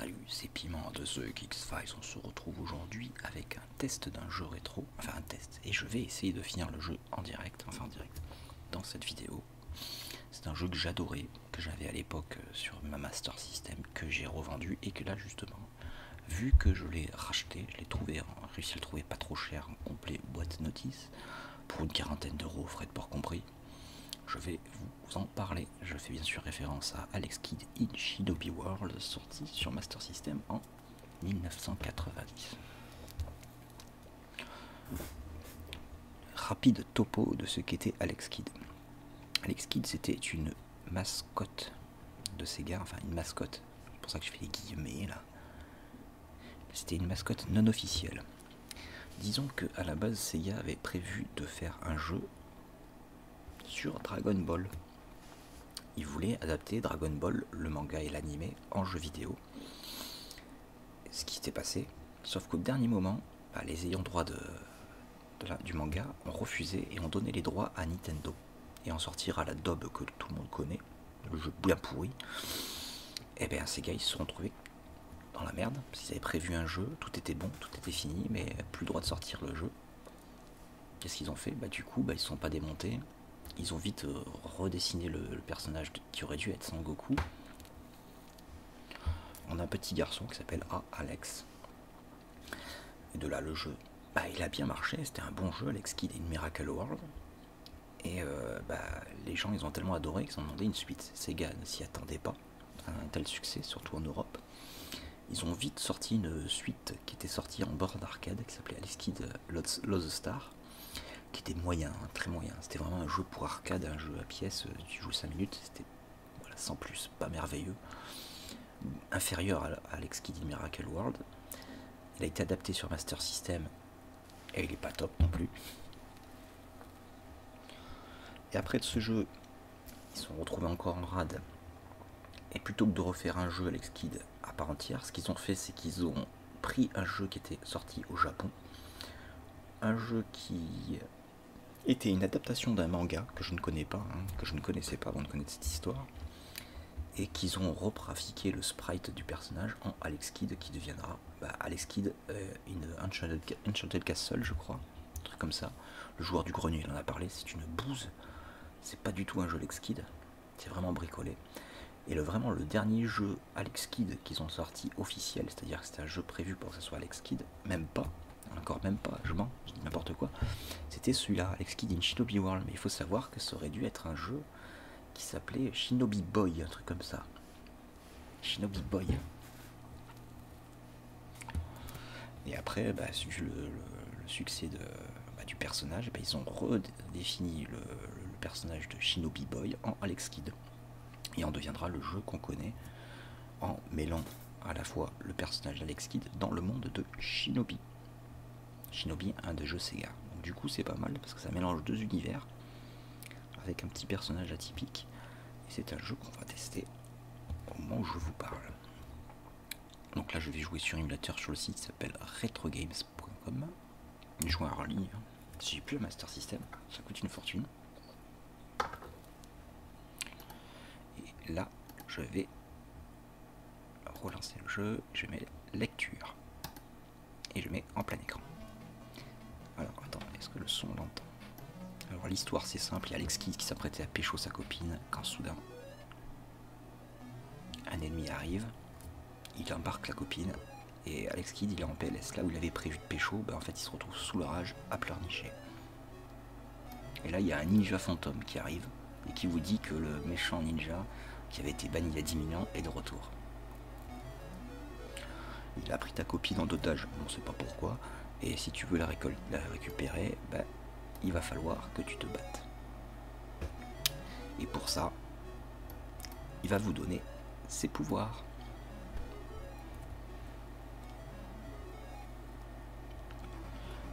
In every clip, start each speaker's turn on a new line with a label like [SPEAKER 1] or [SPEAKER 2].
[SPEAKER 1] Salut, c'est Piment de The X-Files. On se retrouve aujourd'hui avec un test d'un jeu rétro, enfin un test, et je vais essayer de finir le jeu en direct, enfin en direct, dans cette vidéo. C'est un jeu que j'adorais, que j'avais à l'époque euh, sur ma Master System, que j'ai revendu et que là justement, vu que je l'ai racheté, je l'ai trouvé, réussi à le trouver pas trop cher, en complet boîte notice, pour une quarantaine d'euros, frais de port compris je vais vous en parler. Je fais bien sûr référence à Alex Kidd in Shinobi World, sorti sur Master System en 1990. Rapide topo de ce qu'était Alex Kidd. Alex Kidd, c'était une mascotte de Sega, enfin une mascotte, c'est pour ça que je fais les guillemets là. C'était une mascotte non officielle. Disons que à la base Sega avait prévu de faire un jeu sur Dragon Ball. Il voulait adapter Dragon Ball, le manga et l'animé, en jeu vidéo. Ce qui s'était passé, sauf qu'au dernier moment, bah, les ayants droit de, du manga ont refusé et ont donné les droits à Nintendo. Et en sortir à la daube que tout le monde connaît, le jeu bien pourri. Et eh bien ces gars ils se sont retrouvés dans la merde, parce qu'ils avaient prévu un jeu, tout était bon, tout était fini, mais plus droit de sortir le jeu. Qu'est-ce qu'ils ont fait? Bah du coup, bah, ils ne sont pas démontés, ils ont vite euh, redessiné le, personnage qui aurait dû être Sangoku. On a un petit garçon qui s'appelle A. Alex. Et de là, le jeu, bah, il a bien marché. C'était un bon jeu, Alex Kidd in Miracle World. Et euh, bah, les gens, ils ont tellement adoré qu'ils ont demandé une suite. Sega ne s'y attendait pas à un tel succès, surtout en Europe. Ils ont vite sorti une suite qui était sortie en bord d'arcade qui s'appelait Alex Kidd Lost Star qui était moyen, hein, très moyen. C'était vraiment un jeu pour arcade, un jeu à pièces, euh, tu joues 5 minutes, c'était sans plus, pas merveilleux. Inférieur à Alex Kidd Miracle World. Il a été adapté sur Master System et il est pas top non plus. Et après de ce jeu, ils sont retrouvés encore en rade. Et plutôt que de refaire un jeu Alex Kidd à part entière, ce qu'ils ont fait, c'est qu'ils ont pris un jeu qui était sorti au Japon, un jeu qui était une adaptation d'un manga que je ne connais pas, hein, que je ne connaissais pas avant de connaître cette histoire, et qu'ils ont reprafiqué le sprite du personnage en Alex Kidd qui deviendra bah, Alex Kidd euh, in Enchanted, Castle, je crois, un truc comme ça. Le joueur du grenier, il en a parlé, c'est une bouse, c'est pas du tout un jeu Alex Kidd, c'est vraiment bricolé. Et le, vraiment le dernier jeu Alex Kidd qu'ils ont sorti officiel, c'est-à-dire que c'était un jeu prévu pour que ce soit Alex Kidd, même pas, encore même pas, je mens, je dis n'importe quoi. C'était celui-là, Alex Kidd in Shinobi World. Mais il faut savoir que ça aurait dû être un jeu qui s'appelait Shinobi Boy, un truc comme ça. Shinobi Boy. Et après, bah, le, succès bah, du personnage, bah, ils ont redéfini le, personnage de Shinobi Boy en Alex Kidd. Et en deviendra le jeu qu'on connaît en mêlant à la fois le personnage d'Alex Kidd dans le monde de Shinobi. Shinobi, un des jeux Sega. Donc du coup c'est pas mal parce que ça mélange deux univers avec un petit personnage atypique. Et c'est un jeu qu'on va tester au moment où je vous parle. Donc là je vais jouer sur émulateur sur le site qui s'appelle retrogames.com. Jouer en ligne. Hein. Si j'ai plus le Master System, ça coûte une fortune. Et là je vais relancer le jeu, je mets lecture et je mets en plein écran. Le son l'entend Alors, l'histoire, c'est simple. Il y a Alex Kidd qui s'apprêtait à pécho sa copine quand soudain, un ennemi arrive. Il embarque la copine. Et Alex Kidd, il est en PLS. Là où il avait prévu de pécho, ben, en fait, il se retrouve sous l'orage à pleurnicher. Et là, il y a un ninja fantôme qui arrive et qui vous dit que le méchant ninja qui avait été banni il y a 10 millions est de retour. Il a pris ta copine en dotage, on ne sait pas pourquoi, et si tu veux la, la récupérer, ben, il va falloir que tu te battes. Et pour ça, il va vous donner ses pouvoirs.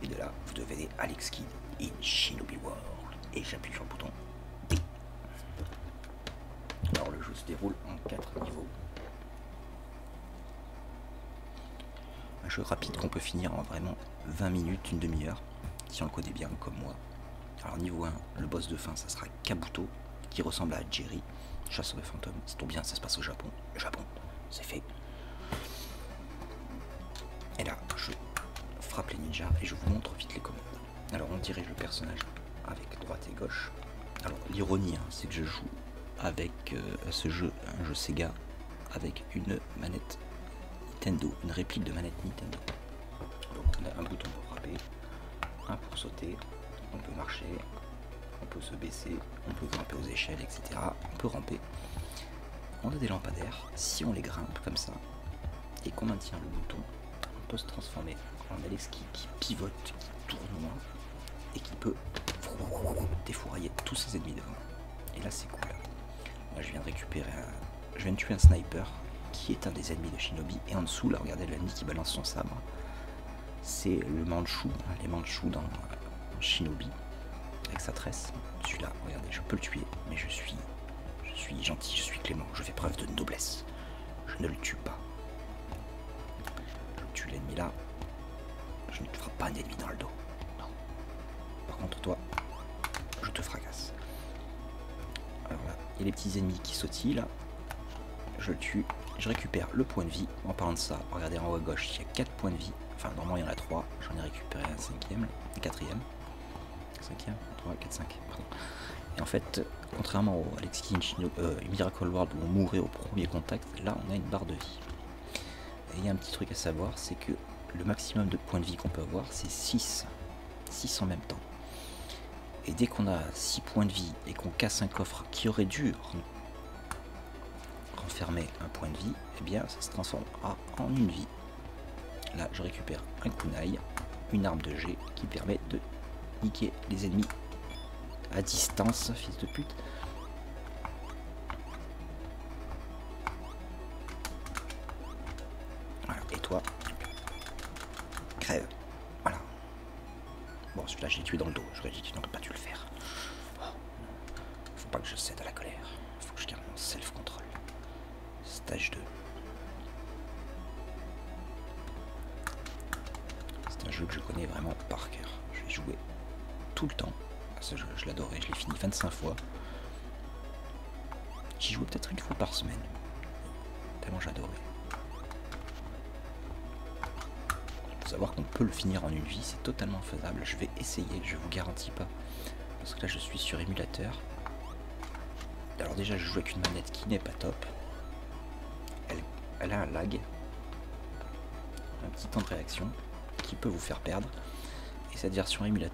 [SPEAKER 1] Et de là, vous devenez Alex Kidd in Shinobi World. Et j'appuie sur le bouton. Alors le jeu se déroule en 4 niveaux. Un jeu rapide qu'on peut finir en vraiment 20 minutes, une demi-heure, si on le connaît bien comme moi. Alors niveau 1, le boss de fin, ça sera Kabuto, qui ressemble à Jerry, chasseur de fantômes. C'est tout bien, ça se passe au Japon. Le Japon, c'est fait. Et là, je frappe les ninjas et je vous montre vite les commandes. Alors on dirige le personnage avec droite et gauche. Alors l'ironie, hein, c'est que je joue avec euh, ce jeu, un jeu Sega, avec une manette Nintendo, une réplique de manette Nintendo. On a un bouton pour frapper, un pour sauter, on peut marcher, on peut se baisser, on peut grimper aux échelles, etc. On peut ramper. On a des lampadaires, si on les grimpe comme ça, et qu'on maintient le bouton, on peut se transformer en Alex qui, pivote, qui tourne loin, et qui peut défourailler tous ses ennemis devant. Et là c'est cool. Moi je viens de récupérer un... Je viens de tuer un sniper qui est un des ennemis de Shinobi. Et en dessous, là, regardez l'ennemi qui balance son sabre. C'est le Manchu, hein, les Manchus dans Shinobi, avec sa tresse. Celui-là, regardez, je peux le tuer, mais je suis, je suis gentil, je suis clément, je fais preuve de noblesse. Je ne le tue pas. Je tue l'ennemi là. Je ne te pas un ennemi dans le dos. Non. Par contre, toi, je te fracasse. Alors là, il y a les petits ennemis qui sautillent là. Je le tue je récupère le point de vie. En parlant de ça, regardez en haut à gauche, il y a 4 points de vie. Enfin, normalement, il y en a 3. J'en ai récupéré un cinquième, un quatrième. Cinquième, 3, 4, 5, pardon. Et en fait, contrairement au Alex King euh, Miracle World où on mourait au premier contact, là, on a une barre de vie. Et il y a un petit truc à savoir, c'est que le maximum de points de vie qu'on peut avoir, c'est 6. 6 en même temps. Et dès qu'on a 6 points de vie et qu'on casse un coffre qui aurait dû fermer un point de vie, eh bien ça se transforme en une vie. Là, je récupère un kunai, une arme de G qui permet de niquer les ennemis à distance, fils de pute.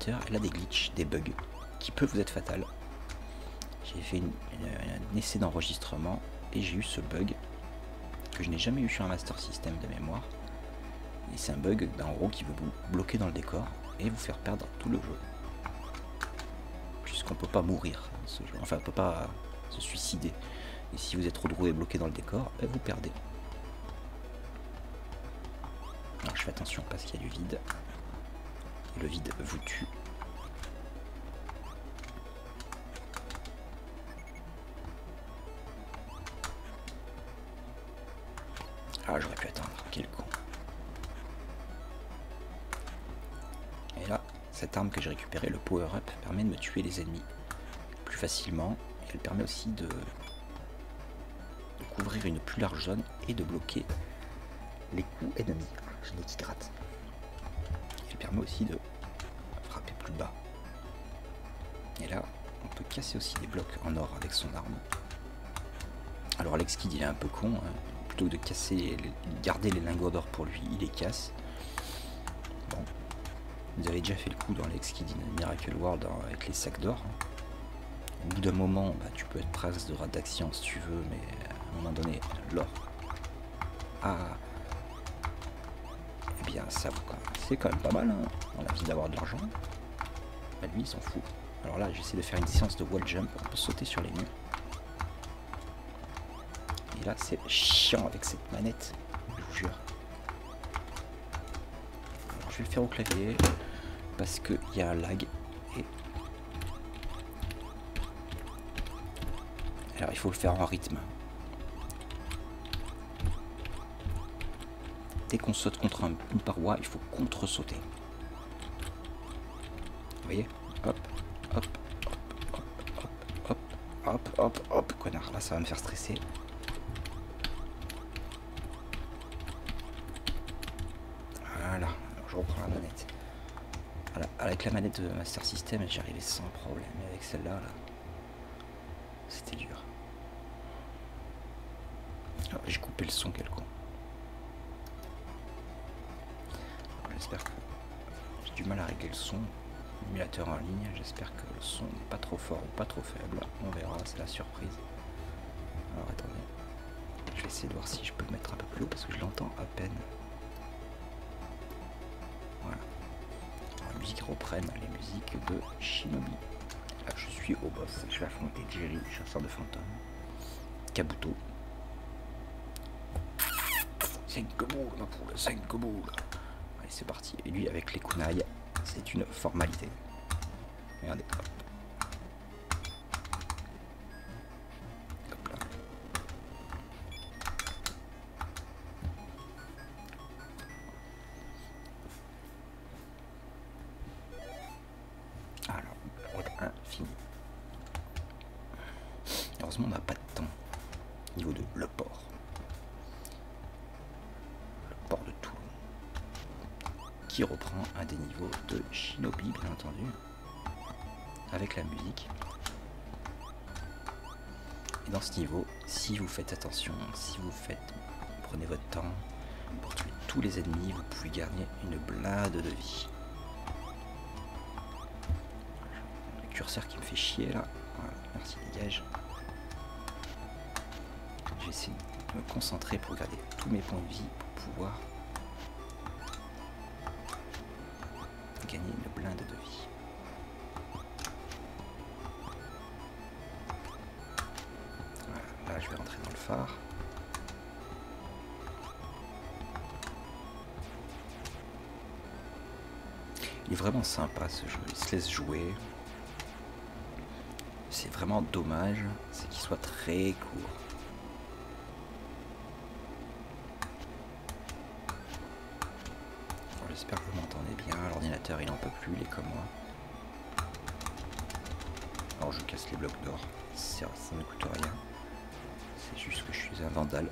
[SPEAKER 1] Elle a des glitches, des bugs qui peuvent vous être fatales. J'ai fait un essai d'enregistrement et j'ai eu ce bug que je n'ai jamais eu sur un Master System de mémoire. Et c'est un bug en gros qui veut vous bloquer dans le décor et vous faire perdre tout le jeu. Puisqu'on peut pas mourir, ce jeu. enfin on peut pas se suicider. Et si vous êtes retrouvé bloqué dans le décor, ben, vous perdez. Alors je fais attention parce qu'il y a du vide. le vide vous tue. J'ai le power up, permet de me tuer les ennemis plus facilement. Elle permet aussi de, couvrir une plus large zone et de bloquer les coups ennemis je n'ai qui gratte. Il permet aussi de frapper plus bas. Et là, on peut casser aussi des blocs en or avec son arme. Alors Alex Kidd il est un peu con, hein. plutôt que de casser, garder les lingots d'or pour lui, il les casse. Vous avez déjà fait le coup dans Alex Kidd Miracle World hein, avec les sacs d'or. Hein. Au bout d'un moment, bah, tu peux être prince de rédaction si tu veux, mais à un moment donné, l'or. Ah, eh bien ça c'est quand même pas mal hein. on a envie d'avoir de l'argent bah, lui il s'en fout alors là j'essaie de faire une séance de wall jump on peut sauter sur les murs et là c'est chiant avec cette manette je vous jure je vais le faire au clavier parce qu'il y a un lag et alors il faut le faire en rythme dès qu'on saute contre une paroi, il faut contre-sauter. Vous voyez Hop, hop, hop, hop, hop, hop, hop, hop, connard, là ça va me faire stresser. La manette de Master System, j'y arrivais sans problème. Avec celle-là, là, c'était dur. Ah, j'ai coupé le son, quel con. J'espère que j'ai du mal à régler le son. Émulateur en ligne, j'espère que le son n'est pas trop fort ou pas trop faible. On verra, c'est la surprise. Alors attendez, je vais essayer de voir si je peux le mettre un peu plus haut parce que je l'entends à peine. Reprennent les musiques de Shinobi. Là, je suis au boss. Je vais affronter Jerry, chasseur de fantômes. Kabuto. 5 boule, ma poule, 5 boule. Allez, c'est parti. Et lui, avec les kunai, c'est une formalité. Regardez, Qui reprend un des niveaux de Shinobi, bien entendu. Avec la musique. Et dans ce niveau, si vous faites attention, si vous faites, prenez votre temps pour tuer tous les ennemis, vous pouvez gagner une blinde de vie. Le curseur qui me fait chier là. Voilà, merci, dégage. Je vais essayer de me concentrer pour garder tous mes points de vie pour pouvoir gagner une blinde de vie. Là je vais rentrer dans le phare. Il est vraiment sympa ce jeu, il se laisse jouer. C'est vraiment dommage, c'est qu'il soit très court. Bon, J'espère que vous m'entendez bien, plus, il est comme moi. Alors je casse les blocs d'or, ça, ne coûte rien. C'est juste que je suis un vandale.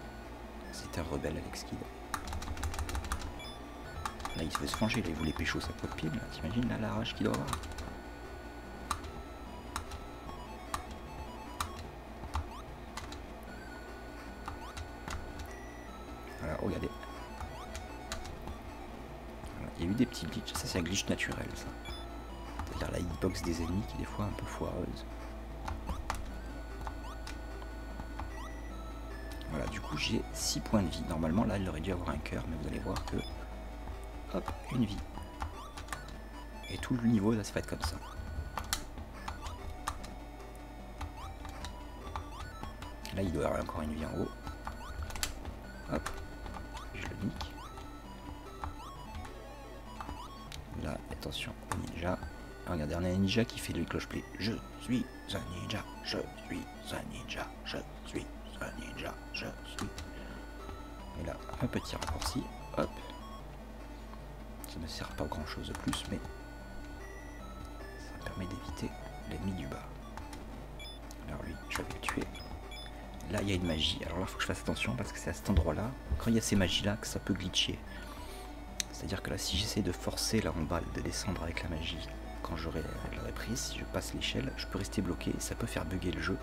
[SPEAKER 1] C'est un rebelle Alex Kidd. Là il se veut se venger, là, il voulait pécho sa copine, là. t'imagines là la rage qu'il doit avoir glitch naturel ça. C'est-à-dire la hitbox des ennemis qui est des fois un peu foireuse. Voilà, du coup j'ai 6 points de vie. Normalement là il aurait dû avoir un cœur, mais vous allez voir que... Hop, une vie. Et tout le niveau ça se être comme ça. Là il doit y avoir encore une vie en haut. Hop, qui fait le cloche-play. Je suis un ninja, je suis un ninja, je suis un ninja, je suis. Et là, un petit raccourci, hop. Ça ne sert pas grand chose de plus, mais ça permet d'éviter l'ennemi du bas. Alors lui, je vais le tuer. Là, il y a une magie. Alors là, faut que je fasse attention parce que c'est à cet endroit-là, quand il y a ces magies-là, que ça peut glitcher. C'est-à-dire que là, si j'essaie de forcer là en bas, de descendre avec la magie, quand j'aurai l'aurai prise, si je passe l'échelle, je peux rester bloqué ça peut faire bugger le jeu.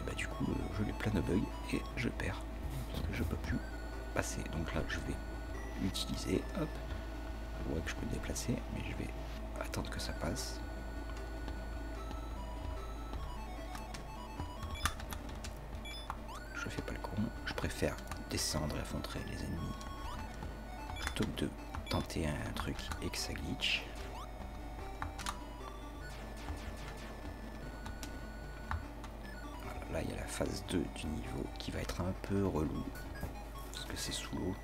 [SPEAKER 1] Et bah du coup, le jeu est plein de bugs et je perds. Parce que je peux plus passer. Donc là, je vais l'utiliser. Hop. Je vois que je peux me déplacer, mais je vais attendre que ça passe. Je fais pas le con. Je préfère descendre et affronter les ennemis plutôt que de tenter un truc et que ça glitch. Phase 2 du niveau qui va être un peu relou parce que c'est sous l'eau.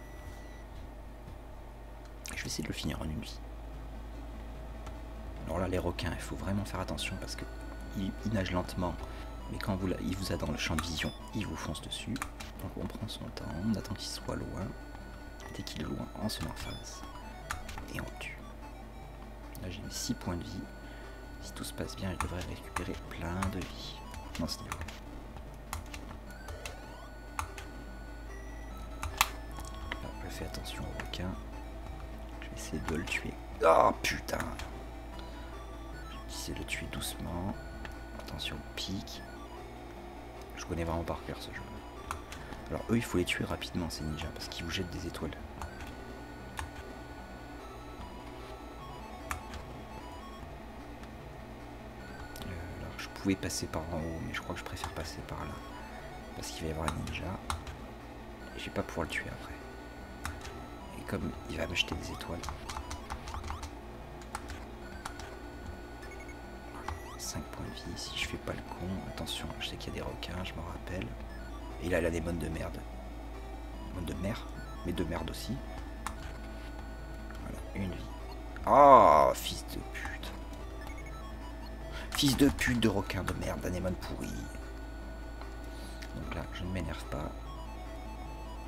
[SPEAKER 1] Je vais essayer de le finir en une vie. Alors là, les requins, il faut vraiment faire attention parce qu'ils ils nagent lentement. Mais quand vous, il vous a dans le champ de vision, il vous fonce dessus. Donc on prend son temps, on attend qu'il soit loin. Dès qu'il est loin, on se met en face. Et on tue. Là j'ai mis 6 points de vie. Si tout se passe bien, je devrais récupérer plein de vie dans ce niveau. Fais attention au requin. Je vais essayer de le tuer. Oh putain essayer de le tuer doucement. Attention, pique. Je connais vraiment par cœur ce jeu. Alors eux, il faut les tuer rapidement, ces ninjas, parce qu'ils vous jettent des étoiles. Euh, alors je pouvais passer par en haut, mais je crois que je préfère passer par là. Parce qu'il va y avoir un ninja. Et je vais pas pouvoir le tuer après. Comme il va me jeter des étoiles, 5 points de vie, si je fais pas le con, attention, je sais qu'il y a des requins, je me rappelle. Et là, il a des de merde. Mode de mer, mais de merde aussi. Voilà, une vie. Oh, fils de pute. Fils de pute de requin de merde, anémone pourri. Donc là, je ne m'énerve pas.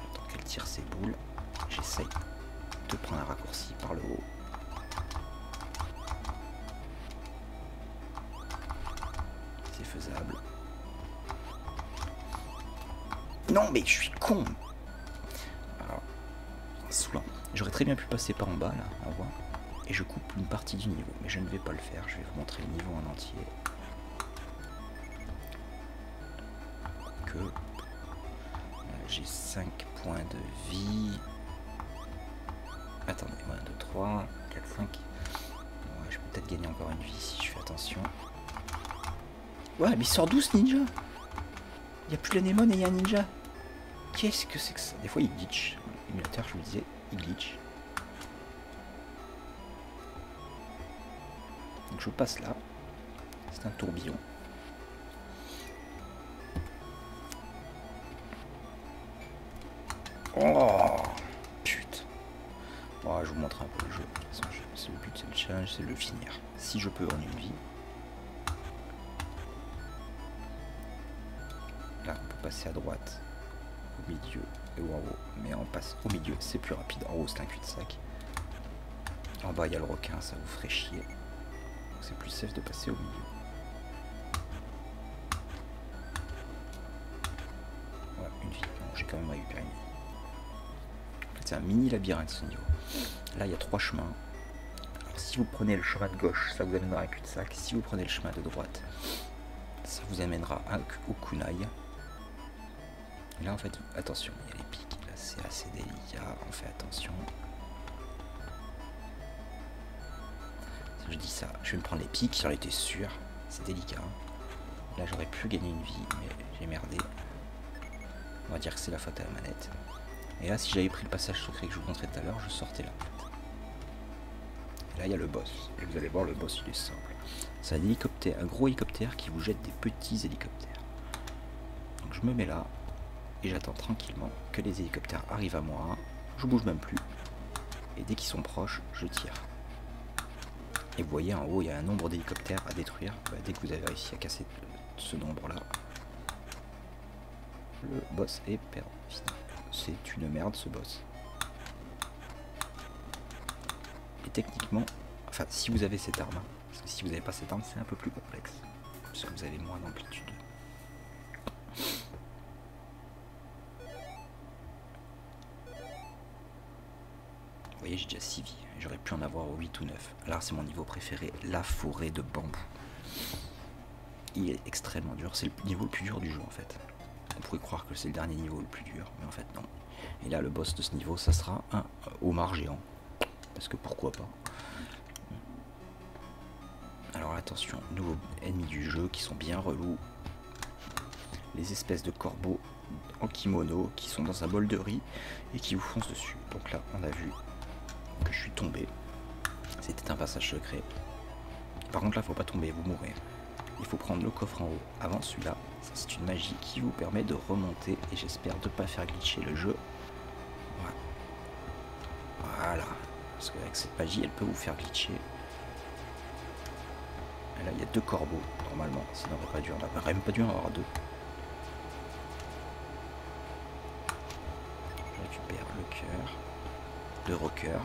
[SPEAKER 1] J'attends qu'elle tire ses boules. J'essaye de prendre un raccourci par le haut. C'est faisable. Non, mais je suis con. Alors. J'aurais très bien pu passer par en bas, là, on voit. Et je coupe une partie du niveau. Mais je ne vais pas le faire. Je vais vous montrer le niveau en entier. Que j'ai 5 points de vie. Attendez, 1, 2, 3, 4, 5. je peux peut-être gagner encore une vie si je fais attention. Ouais, mais il sort d'où ce ninja? Il n'y a plus l'anémone et il y a un ninja. Qu'est-ce que c'est que ça? Des fois il glitch. L'émulateur, je vous disais, il glitch. Donc je passe là. C'est un tourbillon. Oh. Oh, je vous montre un peu le jeu. C'est le but, c'est le challenge, c'est le finir. Si je peux en une vie. Là, on peut passer à droite, au milieu et en haut. Mais on passe au milieu, c'est plus rapide. En haut, c'est un cul-de-sac. En bas, il y a le requin, ça vous ferait chier. C'est plus safe de passer au milieu. C'est un mini labyrinthe ce niveau. Là, il y a trois chemins. si vous prenez le chemin de gauche, ça vous amènera à cul-de-sac. Si vous prenez le chemin de droite, ça vous amènera au kunai. Là, en fait, attention, il y a les pics. Là, c'est assez délicat. On fait attention. Je dis ça, je vais me prendre les pics, j'en étais sûr. C'est délicat. Là, j'aurais pu gagner une vie, mais j'ai merdé. On va dire que c'est la faute à la manette. Et là, si j'avais pris le passage secret que je vous montrais tout à l'heure, je sortais là. Là, il y a le boss. Et vous allez voir, le boss, il est simple. C'est un hélicoptère, un gros hélicoptère qui vous jette des petits hélicoptères. Donc je me mets là, et j'attends tranquillement que les hélicoptères arrivent à moi. Je bouge même plus. Et dès qu'ils sont proches, je tire. Et vous voyez en haut, il y a un nombre d'hélicoptères à détruire. Bah, dès que vous avez réussi à casser ce nombre-là, le boss est perdu c'est une merde ce boss. Et techniquement, enfin si vous avez cette arme, parce que si vous n'avez pas cette arme c'est un peu plus complexe, parce que vous avez moins d'amplitude. Vous voyez j'ai déjà 6 vies, j'aurais pu en avoir 8 ou 9. Alors c'est mon niveau préféré, la forêt de bambou. Il est extrêmement dur, c'est le niveau le plus dur du jeu en fait. On pourrait croire que c'est le dernier niveau le plus dur, mais en fait non. Et là, le boss de ce niveau, ça sera un homard géant. Parce que pourquoi pas. Alors attention, nouveaux ennemis du jeu qui sont bien relous. Les espèces de corbeaux en kimono qui sont dans un bol de riz et qui vous foncent dessus. Donc là, on a vu que je suis tombé. C'était un passage secret. Par contre là, faut pas tomber, vous mourrez. Il faut prendre le coffre en haut avant celui-là c'est une magie qui vous permet de remonter et j'espère de ne pas faire glitcher le jeu. Voilà. Parce qu'avec cette magie, elle peut vous faire glitcher. Là, il y a deux corbeaux, normalement. Ça n'aurait pas dû en avoir. même pas en avoir deux. Je récupère le cœur. Deux rockers.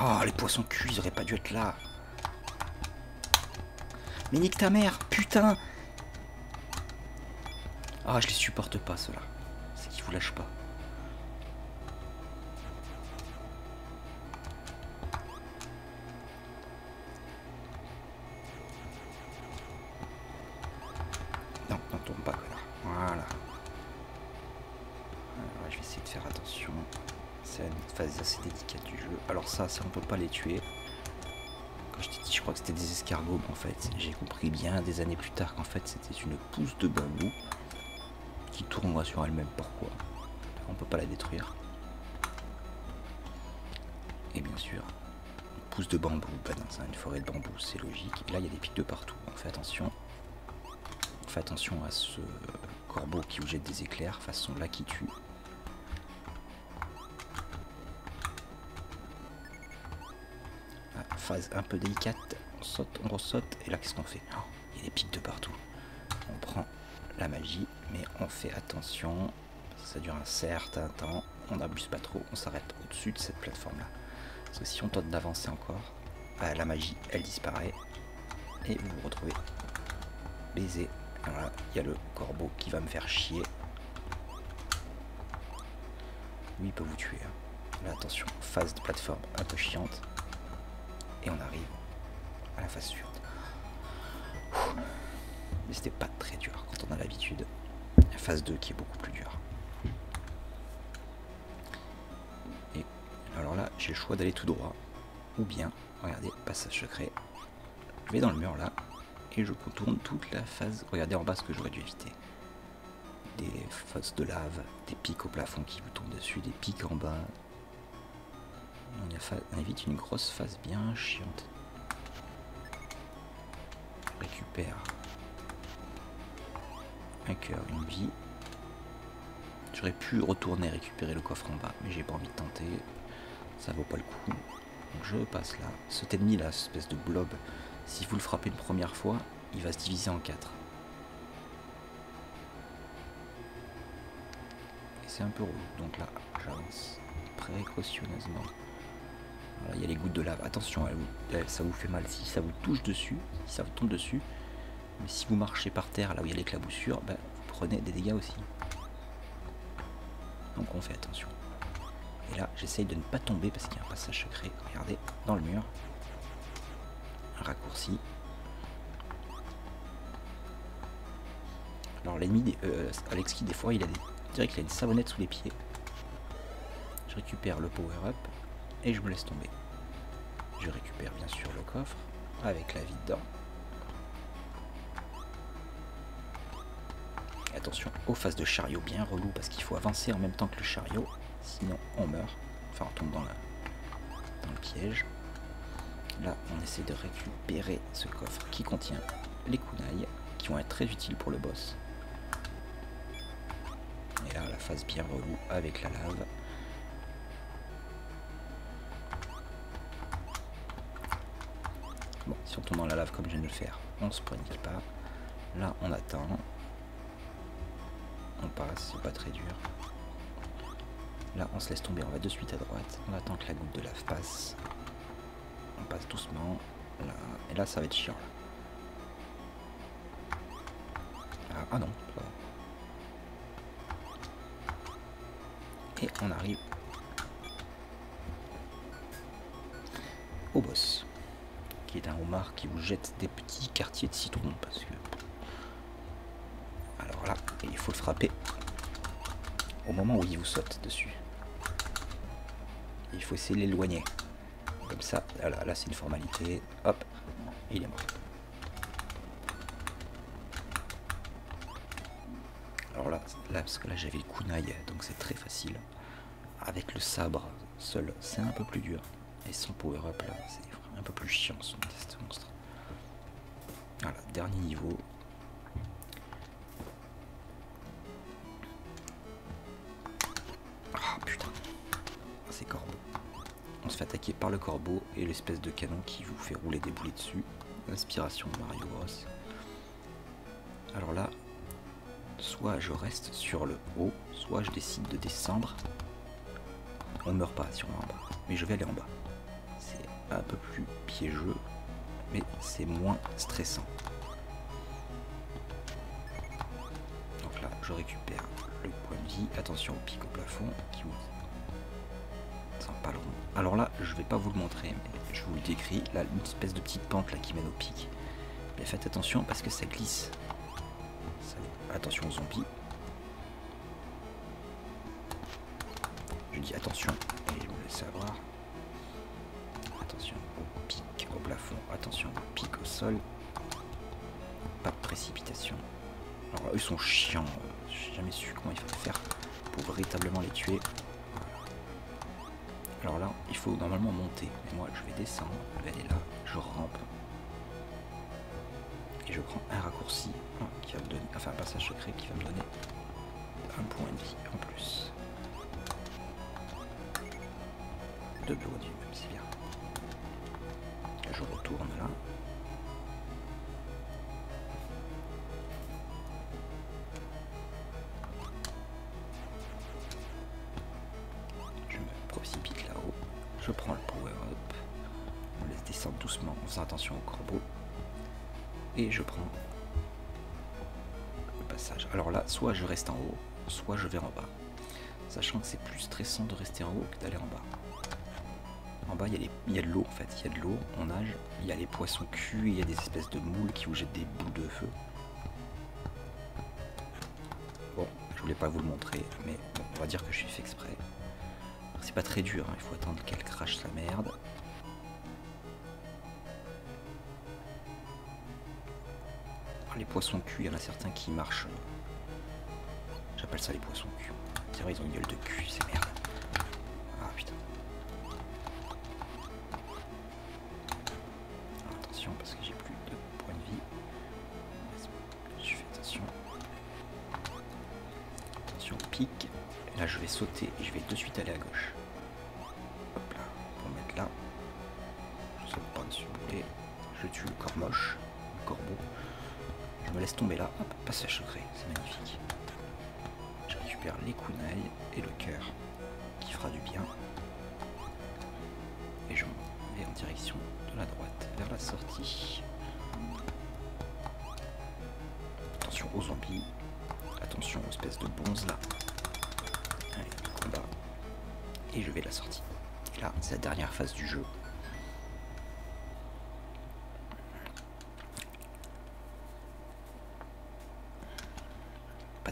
[SPEAKER 1] Oh, les poissons cuits, ils auraient pas dû être là. Mais nique ta mère, putain Ah, je les supporte pas, ceux-là. C'est qu'ils vous lâchent pas. Quand je t'ai dit, je crois que c'était des escargots, mais en fait, j'ai compris bien des années plus tard qu'en fait, c'était une pousse de bambou qui tournoie sur elle-même. Pourquoi? On peut pas la détruire. Et bien sûr, une pousse de bambou, bah dans une forêt de bambou, c'est logique. Là, il y a des pics de partout. On fait attention. On fait attention à ce corbeau qui vous jette des éclairs, façon là qui tue. Phase un peu délicate. On saute, on ressaute. Et là, qu'est-ce qu'on fait? Oh, Il y a des pics de partout. On prend la magie, mais on fait attention. Ça dure un certain temps. On n'abuse pas trop. On s'arrête au-dessus de cette plateforme-là. Parce que si on tente d'avancer encore, bah, la magie, elle disparaît. Et vous vous retrouvez baisé. Voilà, il y a le corbeau qui va me faire chier. Lui, il peut vous tuer. Hein. Là, attention, phase de plateforme un peu chiante. Et on arrive à la phase suivante. Mais c'était pas très dur quand on a l'habitude. La phase 2 qui est beaucoup plus dure. Et alors là, j'ai le choix d'aller tout droit. Ou bien, regardez, passage secret. Je vais dans le mur là. Et je contourne toute la phase. Regardez en bas ce que j'aurais dû éviter. Des phases de lave, des pics au plafond qui vous tombent dessus, des pics en bas, on, évite une grosse phase bien chiante. récupère un cœur, une vie. J'aurais pu retourner récupérer le coffre en bas, mais j'ai pas envie de tenter. Ça vaut pas le coup. Donc je passe là. Cet ennemi là, cette espèce de blob, si vous le frappez une première fois, il va se diviser en quatre. Et c'est un peu rouge. Donc là, j'avance précautionneusement il y a les gouttes de lave. Attention, ça vous fait mal si ça vous touche dessus, si ça vous tombe dessus. Mais si vous marchez par terre, là où il y a l'éclaboussure, ben, vous prenez des dégâts aussi. Donc on fait attention. Et là, j'essaye de ne pas tomber parce qu'il y a un passage secret. Regardez, dans le mur. Un raccourci. Alors l'ennemi, euh, Alex qui des fois, il a des, dirait qu'il a une savonnette sous les pieds. Je récupère le power up et je me laisse tomber. Je récupère bien sûr le coffre avec la vie dedans. attention aux phases de chariot bien relou parce qu'il faut avancer en même temps que le chariot, sinon on meurt. Enfin on tombe dans, dans le piège. Là on essaie de récupérer ce coffre qui contient les kunai qui vont être très utiles pour le boss. Et là la phase bien relou avec la lave. Bon, si on tombe dans la lave comme je viens de le faire, on se panique pas. Là, on attend. On passe, c'est pas très dur. Là, on se laisse tomber, on va de suite à droite. On attend que la goutte de lave passe. On passe doucement. Et là, ça va être chiant. Ah, ah non, Et on arrive au boss un homard qui vous jette des petits quartiers de citron parce que alors là il faut le frapper au moment où il vous saute dessus. Il faut essayer de l'éloigner. Comme ça voilà, là c'est une formalité. Hop il est mort. Alors là, là parce que là j'avais le kunai donc c'est très facile. Avec le sabre seul c'est un peu plus dur. Et sans power up là c'est un peu plus chiant son test monstre. Voilà, dernier niveau. Ah oh, putain, c'est corbeau. On se fait attaquer par le corbeau et l'espèce de canon qui vous fait rouler des boulets dessus. Inspiration Mario Bros. Alors là, soit je reste sur le haut, soit je décide de descendre. On meurt pas si on va en bas, mais je vais aller en bas. Un peu plus piégeux, mais c'est moins stressant. Donc là, je récupère le point de vie. Attention au pic au plafond qui vous pas le. Alors là, je vais pas vous le montrer, mais je vous le décris. Là, une espèce de petite pente là qui mène au pic. Mais faites attention parce que ça glisse. Attention aux zombies. Je dis attention et je me laisse avoir. Pas de précipitation. Alors eux sont chiants. J'ai jamais su comment il fallait faire pour véritablement les tuer. Alors là, il faut normalement monter. Mais moi, je vais descendre, aller là, je rampe. Et je prends un raccourci hein, qui va me donner, enfin un passage secret qui va me donner un point de vie en plus. Deux points de vie, même si bien. Je retourne là. Sachant que c'est plus stressant de rester en haut que d'aller en bas. En bas, il y, a de l'eau en fait, il y a de l'eau, on nage, il y a les poissons cuits, il y a des espèces de moules qui vous jettent des boules de feu. Bon, je voulais pas vous le montrer, mais on va dire que je suis fait exprès. C'est pas très dur, hein. il faut attendre qu'elle crache sa merde. les poissons cuits, il y en a certains qui marchent. J'appelle ça les poissons cuits. C'est ils ont une gueule de cul, c'est merde.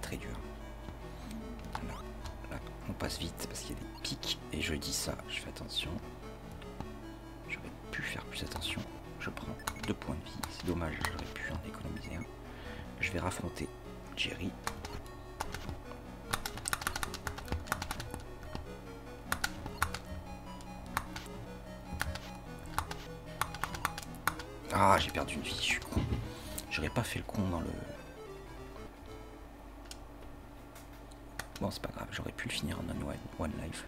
[SPEAKER 1] Très dur. Là, on passe vite parce qu'il y a des pics et je dis ça, je fais attention. J'aurais pu faire plus attention. Je prends deux points de vie, c'est dommage, j'aurais pu en économiser un. Je vais raffronter Jerry. Ah, j'ai perdu une vie, je suis con. J'aurais pas fait le con dans le, C'est pas grave, j'aurais pu le finir en one, one life.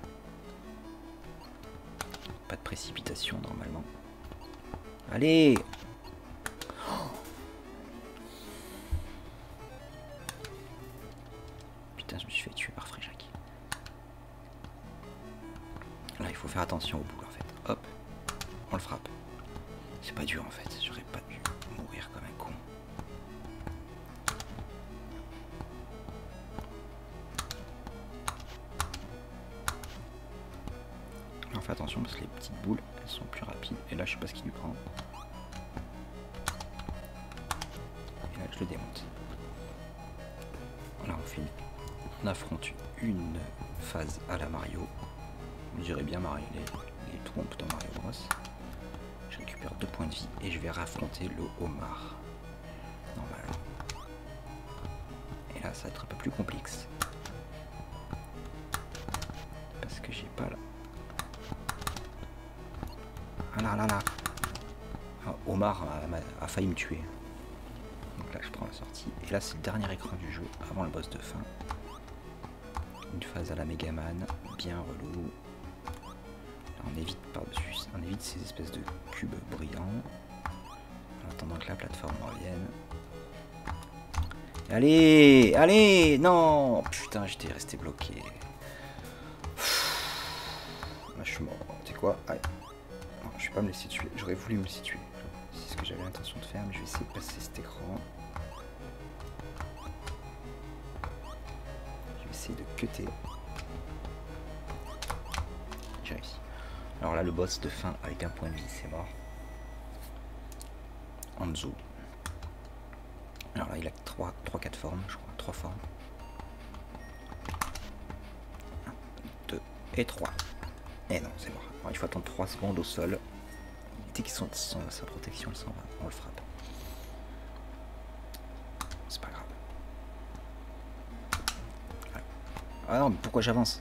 [SPEAKER 1] Pas de précipitation normalement. Allez attention parce que les petites boules elles sont plus rapides. Et là je sais pas ce qu'il lui prend. Et là je le démonte. Voilà on finit on affronte une phase à la Mario. On bien Mario les, les trompes dans Mario Bros. Je récupère deux points de vie et je vais raffronter le homard. Normalement et là ça va être un peu plus complexe là là là. Ah, Omar a, failli me tuer. Donc là je prends la sortie. Et là c'est le dernier écran du jeu avant le boss de fin. Une phase à la Megaman, bien relou. On évite par-dessus, on évite ces espèces de cubes brillants. En attendant que la plateforme revienne. Allez Allez Non Putain, j'étais resté bloqué. Là, je suis mort. Tu sais quoi? Allez. Me laisser tuer. J'aurais voulu me laisser tuer. C'est ce que j'avais l'intention de faire, mais je vais essayer de passer cet écran. Je vais essayer de cutter. J'ai réussi. Alors là, le boss de fin avec un point de vie, c'est mort. Anzo. Alors là, il a 3-4 formes, je crois. 3 formes. 1, 2 et 3. Et non, c'est mort. Il faut attendre 3 secondes au sol. Dès qu'il sont sa protection, il s'en va. On le frappe. C'est pas grave. Ah non, mais pourquoi j'avance?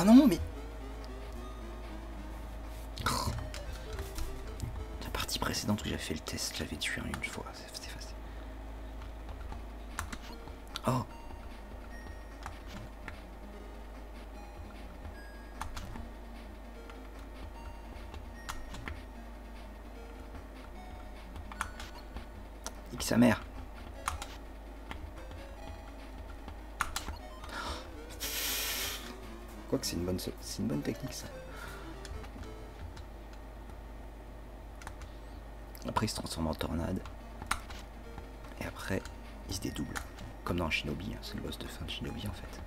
[SPEAKER 1] Ah non mais La partie précédente où j'ai fait le test, j'avais tué une fois, c'était facile. Oh sa mère. C'est une bonne c'est une bonne technique ça. Après il se transforme en tornade. Et après il se dédouble. Comme dans Shinobi, hein. c'est le boss de fin de Shinobi en fait.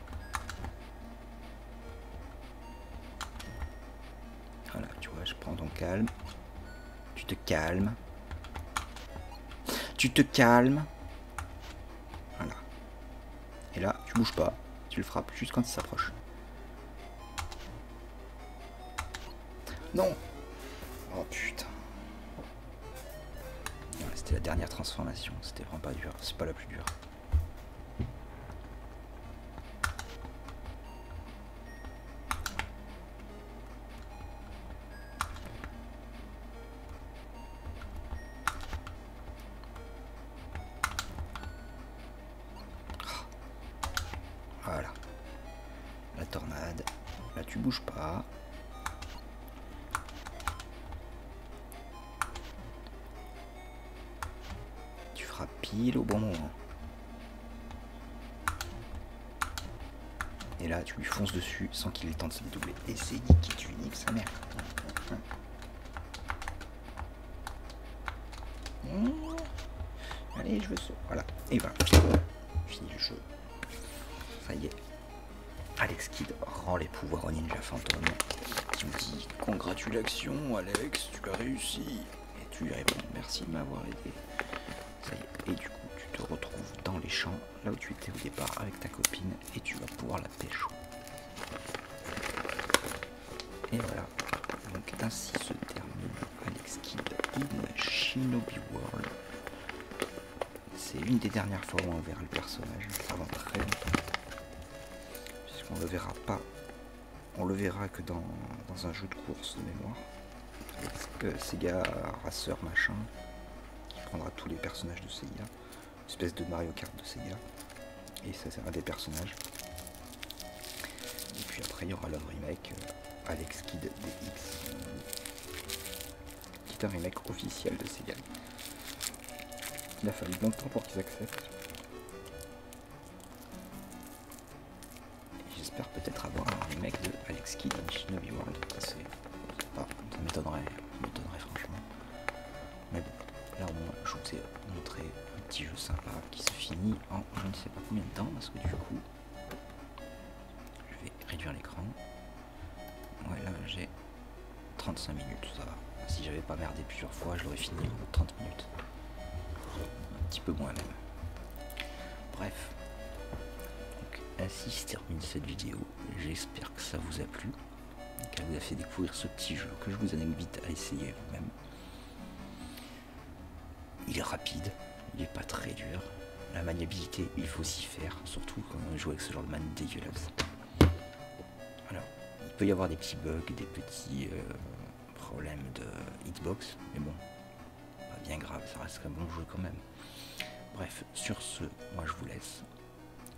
[SPEAKER 1] Voilà, tu vois, je prends ton calme. Tu te calmes. Tu te calmes. Voilà. Et là, tu bouges pas. Tu le frappes juste quand il s'approche. Non Oh putain. C'était la dernière transformation. C'était vraiment pas dur. C'est pas la plus dure. Qu'il le temps de se dédoubler. Et c'est niqué, tu niques sa mère. Allez, je veux ça. Voilà. Et voilà. Fini le jeu. Ça y est. Alex Kidd rend les pouvoirs au ninja fantôme. Tu dis Congratulations Alex, tu l'as réussi. Et tu lui réponds Merci de m'avoir aidé. Ça y est. Et du coup, tu te retrouves dans les champs, là où tu étais au départ avec ta copine, et tu C'est une des dernières fois où on verra le personnage avant très longtemps. Puisqu'on le verra pas. On le verra que dans, dans un jeu de course de mémoire. Sega Racer machin. Qui prendra tous les personnages de Sega. Une espèce de Mario Kart de Sega. Et ça sera des personnages. Et puis après il y aura le remake euh, Alex Kidd DX. Qui est un remake officiel de Sega. Il a fallu longtemps pour qu'ils acceptent. J'espère peut-être avoir un remake de Alex Kidd dans Shinobi World. Ça. Ah, ça m'étonnerait, franchement. Mais bon, là au moins je vous ai montré un petit jeu sympa qui se finit en je ne sais pas combien de temps parce que du coup je vais réduire l'écran. Ouais là j'ai 35 minutes, ça va. Si j'avais pas merdé plusieurs fois, je l'aurais fini en 30 minutes peu moins même. Bref. Donc, ainsi se termine cette vidéo. J'espère que ça vous a plu, qu'elle vous a fait découvrir ce petit jeu que je vous invite à essayer vous-même. Il est rapide, il n'est pas très dur. La maniabilité, il faut s'y faire, surtout quand on joue avec ce genre de man dégueulasse. Alors, il peut y avoir des petits bugs, des petits euh, problèmes de hitbox, mais bon, grave, ça reste un bon jeu quand même. Bref, sur ce, moi je vous laisse.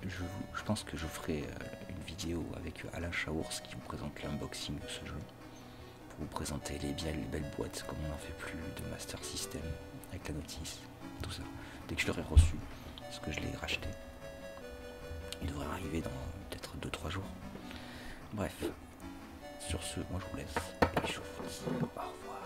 [SPEAKER 1] Je, pense que je ferai euh, une vidéo avec Alain Chaours qui vous présente l'unboxing de ce jeu. Pour vous présenter les, belles boîtes, comme on n'en fait plus de Master System, avec la notice, tout ça. Dès que je l'aurai reçu, parce que je l'ai racheté. Il devrait arriver dans peut-être 2-3 jours. Bref, sur ce, moi je vous laisse je vous au revoir